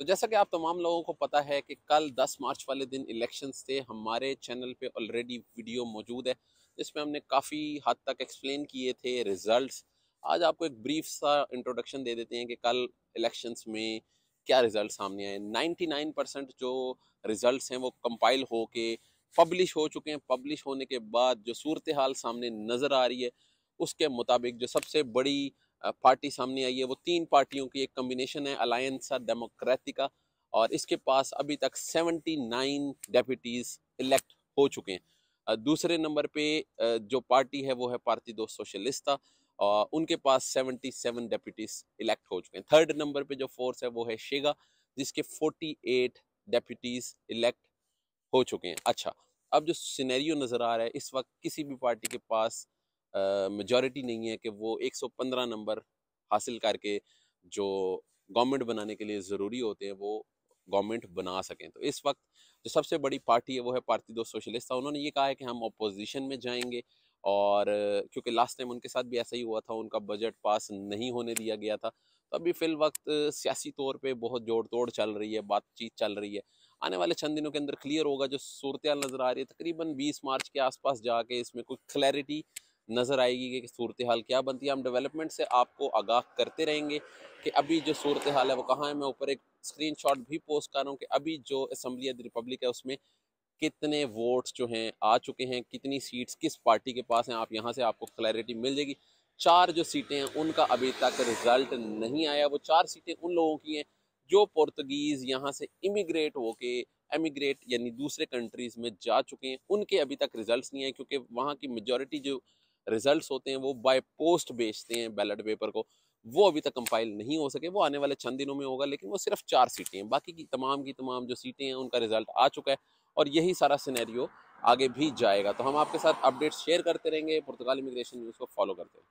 तो जैसा कि आप तमाम लोगों को पता है कि कल 10 मार्च वाले दिन इलेक्शंस थे, हमारे चैनल पे ऑलरेडी वीडियो मौजूद है, जिसमें हमने काफ़ी हद तक एक्सप्लेन किए थे रिजल्ट्स आज आपको एक ब्रीफ सा इंट्रोडक्शन दे देते हैं कि कल इलेक्शंस में क्या रिज़ल्ट सामने आए। 99 परसेंट जो रिजल्ट्स हैं वो कंपाइल हो के पब्लिश हो चुके हैं। पब्लिश होने के बाद जो सूरत हाल सामने नज़र आ रही है, उसके मुताबिक जो सबसे बड़ी पार्टी सामने आई है। वो तीन पार्टियों की एक कम्बिनेशन है अलायंसा डेमोक्रेटिका और इसके पास अभी तक 79 डेप्यूटीज इलेक्ट हो चुके हैं। दूसरे नंबर पे जो पार्टी है वो है पार्टी दो सोशलिस्टा और उनके पास 77 डेप्यूटीज इलेक्ट हो चुके हैं। थर्ड नंबर पे जो फोर्स है वो है शेगा जिसके 48 डेप्यूटीज इलेक्ट हो चुके हैं। अच्छा अब जो सिनेरियो नज़र आ रहा है, इस वक्त किसी भी पार्टी के पास मेजॉरिटी नहीं है कि वो 115 नंबर हासिल करके जो गवर्नमेंट बनाने के लिए ज़रूरी होते हैं, वो गवर्नमेंट बना सकें। तो इस वक्त जो सबसे बड़ी पार्टी है, वो है पार्टी दो सोशलिस्ट उन्होंने ये कहा है कि हम अपोजिशन में जाएँगे और क्योंकि लास्ट टाइम उनके साथ भी ऐसा ही हुआ था, उनका बजट पास नहीं होने दिया गया था। तो अभी फिल वक्त सियासी तौर पे बहुत जोड़ तोड़ चल रही है, बातचीत चल रही है। आने वाले चंद दिनों के अंदर क्लियर होगा जो सूरत नज़र आ रही है। तकरीबन 20 मार्च के आसपास जाके इसमें कोई क्लैरिटी नज़र आएगी कि सूरत हाल क्या बनती है। हम डेवलपमेंट से आपको आगाह करते रहेंगे कि अभी जो सूरत हाल है, वो कहाँ है। मैं ऊपर एक स्क्रीन भी पोस्ट कर रहा हूँ कि अभी जो असम्बली रिपब्लिक है, उसमें कितने वोट्स जो हैं, आ चुके हैं, कितनी सीट्स किस पार्टी के पास हैं, आप यहाँ से आपको क्लैरिटी मिल जाएगी। चार जो सीटें हैं, उनका अभी तक रिज़ल्ट नहीं आया। वो चार सीटें उन लोगों की हैं जो पुर्तगीज़ यहाँ से इमिग्रेट होके एमिग्रेट यानी दूसरे कंट्रीज़ में जा चुके हैं। उनके अभी तक रिजल्ट्स नहीं आए, क्योंकि वहाँ की मेजॉरिटी जो रिजल्ट्स होते हैं, वो बाय पोस्ट बेचते हैं बैलेट पेपर को। वो अभी तक कंपाइल नहीं हो सके, वो आने वाले चंद दिनों में होगा, लेकिन वो सिर्फ़ चार सीटें हैं। बाकी की तमाम की तमाम जो सीटें हैं, उनका रिज़ल्ट आ चुका है और यही सारा सिनेरियो आगे भी जाएगा। तो हम आपके साथ अपडेट्स शेयर करते रहेंगे, पुर्तगाल इमिग्रेशन न्यूज़ को फॉलो करते हैं